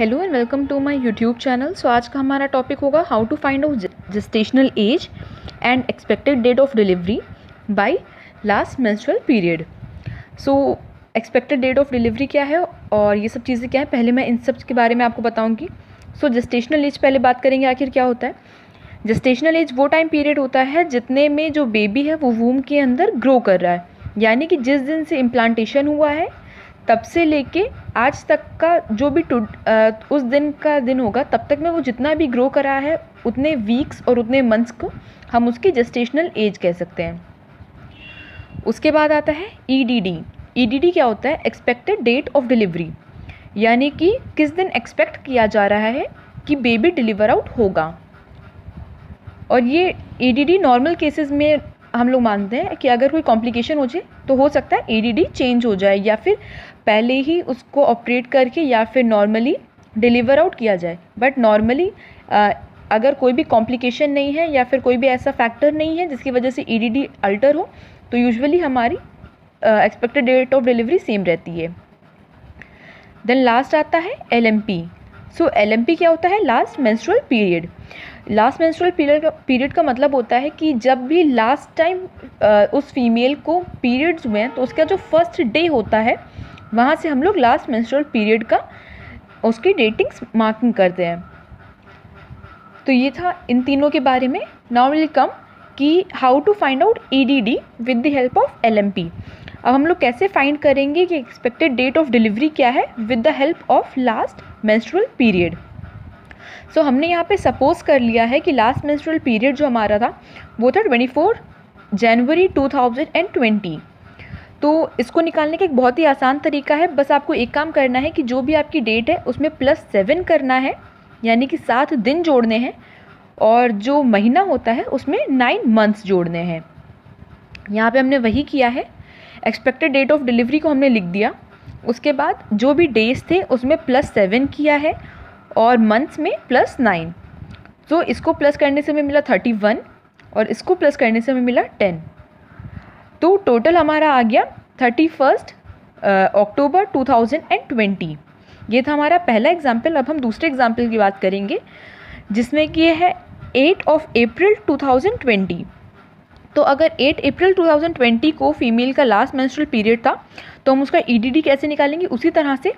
Hello and welcome to my YouTube channel so आज का हमारा टॉपिक होगा how to find out gestational age and expected date of delivery by last menstrual period so expected date of delivery क्या है और ये सब चीज़ें क्या है? पहले मैं इन सब के बारे में आपको बताऊँगी। सो जेस्टेशनल एज पहले बात करेंगे, आखिर क्या होता है? जेस्टेशनल एज वो टाइम पीरियड होता है जितने में जो बेबी है वो वूम के अंदर ग्रो कर रहा है। यानी कि जिस दिन से इम्प्लांटेशन हुआ है तब से लेके आज तक का जो भी उस दिन का दिन होगा, तब तक में वो जितना भी ग्रो करा है, उतने वीक्स और उतने मंथ्स को हम उसकी जेस्टेशनल एज कह सकते हैं। उसके बाद आता है E D D E D D क्या होता है? एक्सपेक्टेड डेट ऑफ़ डिलीवरी यानी कि किस दिन एक्सपेक्ट किया जा रहा है कि बेबी डिलीवर आउट होगा। और ये E D D normal cases में हम लोग मानते हैं कि अगर कोई कॉम्प्लिकेशन हो जाए तो हो सकता है ईडीडी चेंज हो जाए या फिर पहले ही उसको ऑपरेट करके या फिर नॉर्मली डिलीवर आउट किया जाए। बट नॉर्मली अगर कोई भी कॉम्प्लिकेशन नहीं है या फिर कोई भी ऐसा फैक्टर नहीं है जिसकी वजह से ईडीडी अल्टर हो तो यूजुअली हमारी expected date of delivery same रहती है। देन लास्ट आता है L M P so P क्या होता है? Last menstrual period last menstrual period का पीरियड का मतलब होता है कि जब भी लास्ट टाइम उस फीमेल को पीरियड्स हुए हैं तो उसका जो फ़र्स्ट डे होता है, वहाँ से हम लोग लास्ट मेंस्ट्रुअल पीरियड का उसकी डेटिंग्स मार्किंग करते हैं। तो ये था इन तीनों के बारे में। नाउ विल कम कि how to find out E D D with the help of L M P अब हम लोग कैसे फाइंड करेंगे कि एक्सपेक्टेड डेट ऑफ़ डिलीवरी क्या है? With the help of last menstrual period so हमने यहाँ पे सपोज़ कर लिया है कि लास्ट मेंस्ट्रुअल पीरियड जो हमारा था, वो था twenty four January two thousand and twenty तो इसको निकालने का एक बहुत ही आसान तरीका है। बस आपको एक काम करना है कि जो भी आपकी डेट है, उसमें प्लस सेवन करना है, यानी कि सात दिन जोड़ने हैं और जो महीना होता है, उसमें नाइन मंथ्स जोड़ने हैं। यहाँ पे हमने वही किया है। एक्सपेक्टेड डेट ऑफ़ डिलीवरी को हमने लिख दिया। उसके बाद जो भी डेज़ थे, उसमें प्लस सेवन किया है और मंथ्स में प्लस नाइन तो इसको प्लस करने से हमें मिला थर्टी वन और इसको प्लस करने से हमें मिला टेन तो टोटल हमारा आ गया thirty first October two thousand and twenty ये था हमारा पहला एग्ज़ाम्पल अब हम दूसरे एग्ज़ाम्पल की बात करेंगे, जिसमें कि है eight of April two thousand twenty तो अगर 8 अप्रैल 2020 को फीमेल का लास्ट मेंस्ट्रुअल पीरियड था तो हम उसका ईडीडी कैसे निकालेंगे? उसी तरह से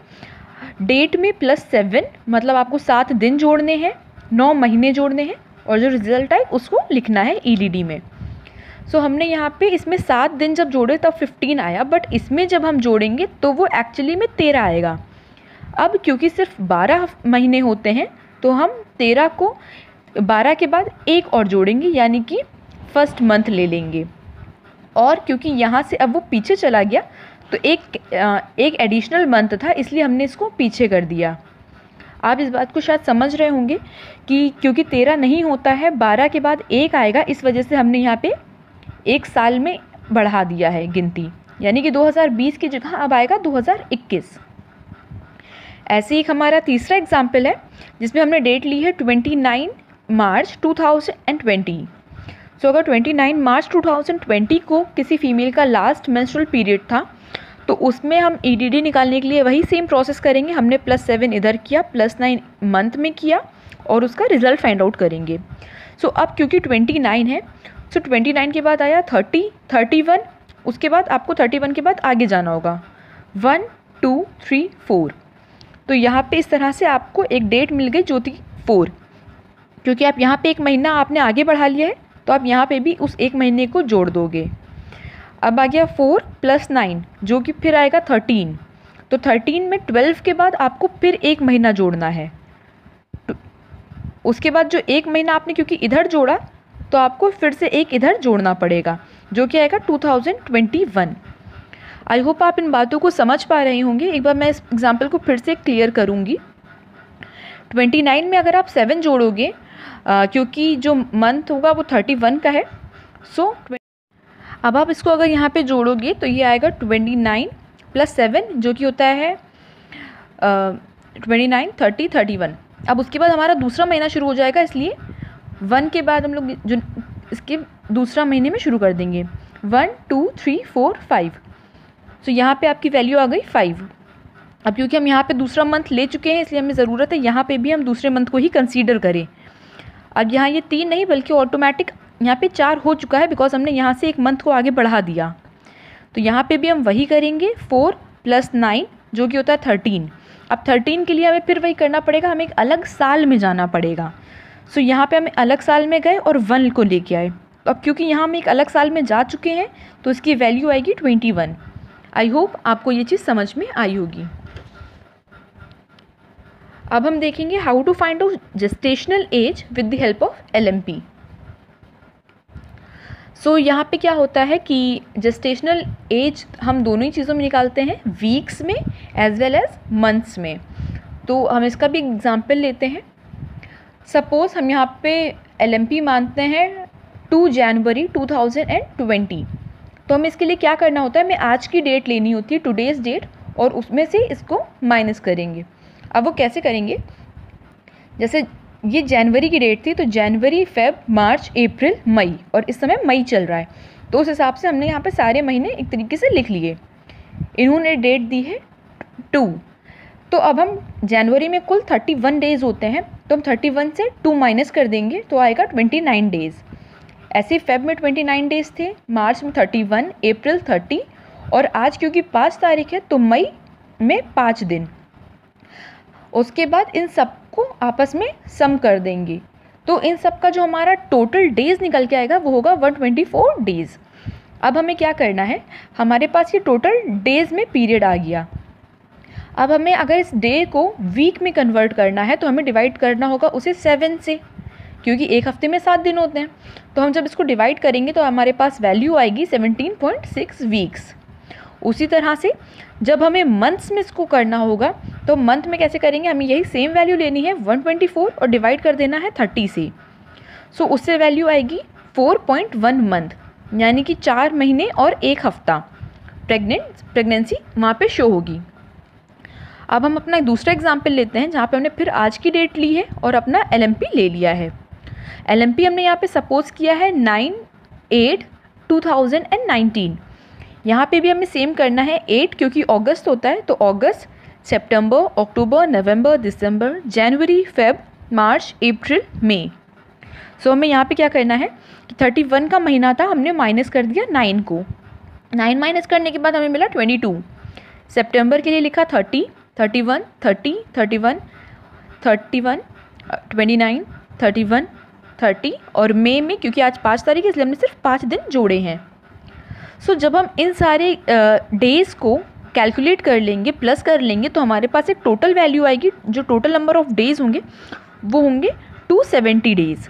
डेट में प्लस सेवन मतलब आपको सात दिन जोड़ने हैं नौ महीने जोड़ने हैं और जो रिज़ल्ट आए उसको लिखना है ईडीडी में। सो so, हमने यहाँ पे इसमें सात दिन जब जोड़े तब फिफ्टीन आया बट इसमें जब हम जोड़ेंगे तो वो एक्चुअली में तेरह आएगा। अब क्योंकि सिर्फ़ बारह महीने होते हैं तो हम तेरह को बारह के बाद एक और जोड़ेंगे यानी कि फ़र्स्ट मंथ ले लेंगे। और क्योंकि यहाँ से अब वो पीछे चला गया तो एक एक एडिशनल मंथ था, इसलिए हमने इसको पीछे कर दिया। आप इस बात को शायद समझ रहे होंगे कि क्योंकि तेरह नहीं होता है, बारह के बाद एक आएगा, इस वजह से हमने यहाँ पे एक साल में बढ़ा दिया है गिनती। यानी कि 2020 की जगह अब आएगा 2021 ऐसे ही हमारा तीसरा एग्ज़ाम्पल है, जिसमें हमने डेट ली है 29 मार्च 2020 सो अगर 29 मार्च 2020 को किसी फीमेल का लास्ट मेंस्ट्रुअल पीरियड था तो उसमें हम ई e निकालने के लिए वही सेम प्रोसेस करेंगे। हमने प्लस सेवन इधर किया प्लस नाइन मंथ में किया और उसका रिज़ल्ट फाइंड आउट करेंगे। सो so, अब क्योंकि ट्वेंटी नाइन है सो so ट्वेंटी नाइन के बाद आया थर्टी थर्टी वन उसके बाद आपको थर्टी वन के बाद आगे जाना होगा। वन टू थ्री फोर तो यहाँ पे इस तरह से आपको एक डेट मिल गई जो थी फोर क्योंकि आप यहाँ पे एक महीना आपने आगे बढ़ा लिया है तो आप यहाँ पे भी उस एक महीने को जोड़ दोगे। अब आ गया फोर प्लस नाइन जो कि फिर आएगा थर्टीन तो थर्टीन में ट्वेल्व के बाद आपको फिर एक महीना जोड़ना है। उसके बाद जो एक महीना आपने क्योंकि इधर जोड़ा तो आपको फिर से एक इधर जोड़ना पड़ेगा, जो कि आएगा two thousand twenty one I hope आप इन बातों को समझ पा रहे होंगे। एक बार मैं इस एग्ज़ाम्पल को फिर से क्लियर करूँगी। ट्वेंटी नाइन में अगर आप सेवन जोड़ोगे क्योंकि जो मंथ होगा वो थर्टी वन का है। सो so, अब आप इसको अगर यहाँ पे जोड़ोगे तो ये आएगा ट्वेंटी नाइन प्लस सेवन जो कि होता है twenty nine thirty thirty one अब उसके बाद हमारा दूसरा महीना शुरू हो जाएगा इसलिए वन के बाद हम लोग जो इसके दूसरा महीने में शुरू कर देंगे। One two three four five so यहाँ पे आपकी वैल्यू आ गई फाइव अब क्योंकि हम यहाँ पे दूसरा मंथ ले चुके हैं इसलिए हमें ज़रूरत है यहाँ पे भी हम दूसरे मंथ को ही कंसीडर करें। अब यहाँ ये तीन नहीं बल्कि ऑटोमेटिक यहाँ पे चार हो चुका है बिकॉज़ हमने यहाँ से एक मंथ को आगे बढ़ा दिया। तो यहाँ पे भी हम वही करेंगे फोर प्लस नाइन जो कि होता है थर्टीन अब थर्टीन के लिए हमें फिर वही करना पड़ेगा हमें एक अलग साल में जाना पड़ेगा। सो so, यहाँ पे हम अलग साल में गए और वन को लेके आए। अब क्योंकि यहाँ हम एक अलग साल में जा चुके हैं तो इसकी वैल्यू आएगी ट्वेंटी वन आई होप आपको ये चीज़ समझ में आई होगी। अब हम देखेंगे how to find out gestational age with the help of L M P so यहाँ पे क्या होता है कि जेस्टेशनल एज हम दोनों ही चीज़ों में निकालते हैं वीक्स में एज वेल एज मंथ्स में। तो हम इसका भी एग्ज़ाम्पल लेते हैं। सपोज़ हम यहाँ पे एल एम पी मानते हैं two January two thousand and twenty तो हमें इसके लिए क्या करना होता है, हमें आज की डेट लेनी होती है टुडेज़ डेट और उसमें से इसको माइनस करेंगे। अब वो कैसे करेंगे? जैसे ये जनवरी की डेट थी तो जनवरी, फेब, मार्च, अप्रैल, मई और इस समय मई चल रहा है। तो उस हिसाब से हमने यहाँ पे सारे महीने एक तरीके से लिख लिए। इन्होंने डेट दी है टू तो अब हम जनवरी में कुल थर्टी वन डेज़ होते हैं तो हम थर्टी वन से टू माइनस कर देंगे तो आएगा ट्वेंटी नाइन डेज़ ऐसे फेब में ट्वेंटी नाइन डेज़ थे, मार्च में थर्टी वन अप्रैल थर्टी और आज क्योंकि पाँच तारीख है तो मई में पाँच दिन। उसके बाद इन सबको आपस में सम कर देंगे। तो इन सब का जो हमारा टोटल डेज़ निकल के आएगा, वो होगा वन ट्वेंटी फोर डेज़ अब हमें क्या करना है? हमारे पास ये टोटल डेज़ में पीरियड आ गया। अब हमें अगर इस डे को वीक में कन्वर्ट करना है तो हमें डिवाइड करना होगा उसे सेवन से, क्योंकि एक हफ़्ते में सात दिन होते हैं। तो हम जब इसको डिवाइड करेंगे तो हमारे पास वैल्यू आएगी सेवनटीन पॉइंट सिक्स वीक्स उसी तरह से जब हमें मंथ्स में इसको करना होगा तो मंथ में कैसे करेंगे? हमें यही सेम वैल्यू लेनी है 124 और डिवाइड कर देना है 30 से। सो so, उससे वैल्यू आएगी 4.1 मंथ यानी कि चार महीने और एक हफ़्ता। प्रेगनेंट प्रेगनेंसी वहाँ पे शो होगी। अब हम अपना दूसरा एग्ज़ाम्पल लेते हैं जहाँ पे हमने फिर आज की डेट ली है और अपना एलएमपी ले लिया है। एलएमपी हमने यहाँ पे सपोज़ किया है nine eight two thousand and nineteen यहाँ पे भी हमें सेम करना है एट क्योंकि अगस्त होता है तो अगस्त सितंबर अक्टूबर नवंबर दिसंबर जनवरी फेब मार्च अप्रैल मई सो हमें यहाँ पे क्या करना है कि थर्टी वन का महीना था हमने माइनस कर दिया नाइन को। नाइन माइनस करने के बाद हमें मिला ट्वेंटी टू सेप्टेम्बर के लिए लिखा thirty thirty one thirty thirty one thirty one twenty nine thirty one thirty और मई में क्योंकि आज पाँच तारीख इसलिए हमने सिर्फ़ पाँच दिन जोड़े हैं। सो so, जब हम इन सारे डेज़ को कैलकुलेट कर लेंगे प्लस कर लेंगे तो हमारे पास एक टोटल वैल्यू आएगी, जो टोटल नंबर ऑफ़ डेज़ होंगे, वो होंगे टू सेवेंटी डेज़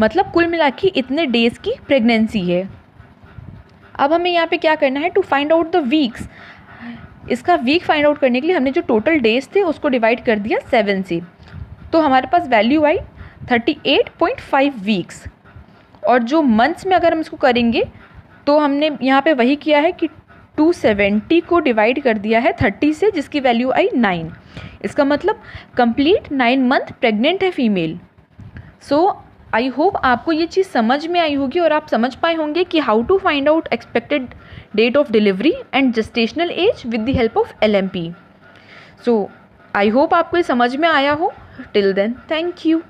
मतलब कुल मिला के इतने डेज़ की प्रेगनेंसी है। अब हमें यहाँ पे क्या करना है? To find out the weeks इसका वीक फाइंड आउट करने के लिए हमने जो टोटल डेज़ थे, उसको डिवाइड कर दिया सेवन से। तो हमारे पास वैल्यू आई thirty eight point five weeks और जो मंथ्स में अगर हम इसको करेंगे तो हमने यहाँ पे वही किया है कि 270 को डिवाइड कर दिया है 30 से, जिसकी वैल्यू आई 9 इसका मतलब कंप्लीट नाइन मंथ प्रेग्नेंट है फीमेल सो आई होप आपको ये चीज़ समझ में आई होगी और आप समझ पाए होंगे कि how to find out expected date of delivery and gestational age with the help of L M P so I hope आपको ये समझ में आया हो। Till then thank you